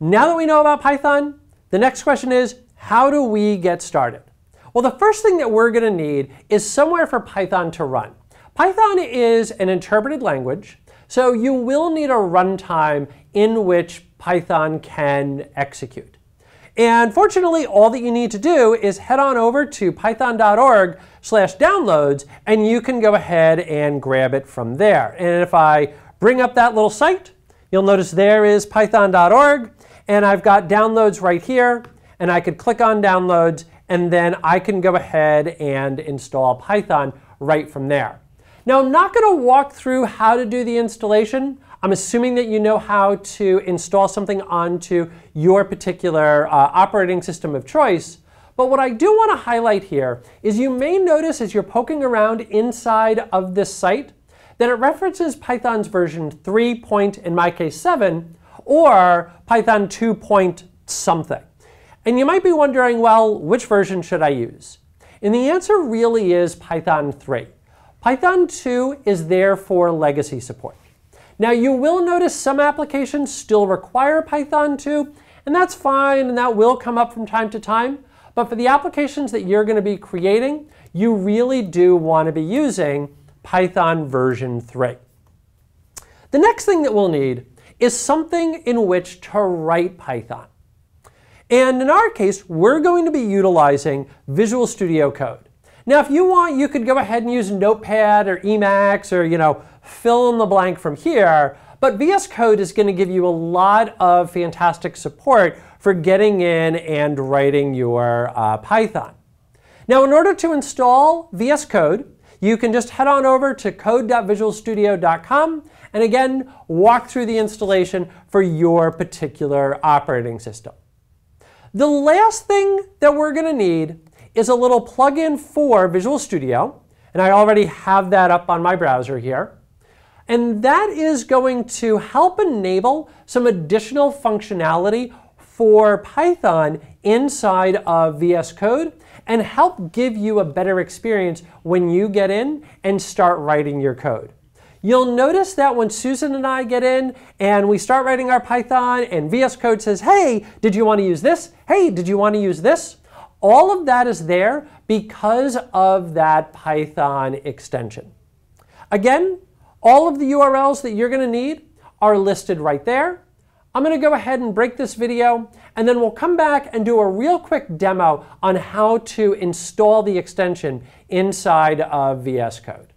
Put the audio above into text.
Now that we know about Python, the next question is, how do we get started? Well, the first thing that we're going to need is somewhere for Python to run. Python is an interpreted language, so you will need a runtime in which Python can execute. And fortunately, all that you need to do is head on over to python.org slash downloads, and you can go ahead and grab it from there. And if I bring up that little site, you'll notice there is python.org, and I've got downloads right here, and I could click on downloads, and then I can go ahead and install Python right from there. Now, I'm not going to walk through how to do the installation. I'm assuming that you know how to install something onto your particular uh, operating system of choice. But what I do want to highlight here is you may notice as you're poking around inside of this site that it references Python's version 3 point, in my case 7, or Python 2 point something. And you might be wondering, well, which version should I use? And the answer really is Python 3. Python 2 is there for legacy support. Now you will notice some applications still require Python 2, and that's fine, and that will come up from time to time. But for the applications that you're going to be creating, you really do want to be using Python version 3. The next thing that we'll need is something in which to write Python. And in our case, we're going to be utilizing Visual Studio Code. Now, if you want, you could go ahead and use Notepad or Emacs or, you know, fill in the blank from here. But VS Code is going to give you a lot of fantastic support for getting in and writing your uh, Python. Now, in order to install VS Code, you can just head on over to code.visualstudio.com and again, walk through the installation for your particular operating system. The last thing that we're going to need is a little plugin for Visual Studio, and I already have that up on my browser here. And that is going to help enable some additional functionality for Python inside of VS Code and help give you a better experience when you get in and start writing your code. You'll notice that when Susan and I get in and we start writing our Python and VS Code says, hey, did you want to use this? Hey, did you want to use this? All of that is there because of that Python extension. Again, all of the URLs that you're going to need are listed right there. I'm going to go ahead and break this video, and then we'll come back and do a real quick demo on how to install the extension inside of VS Code.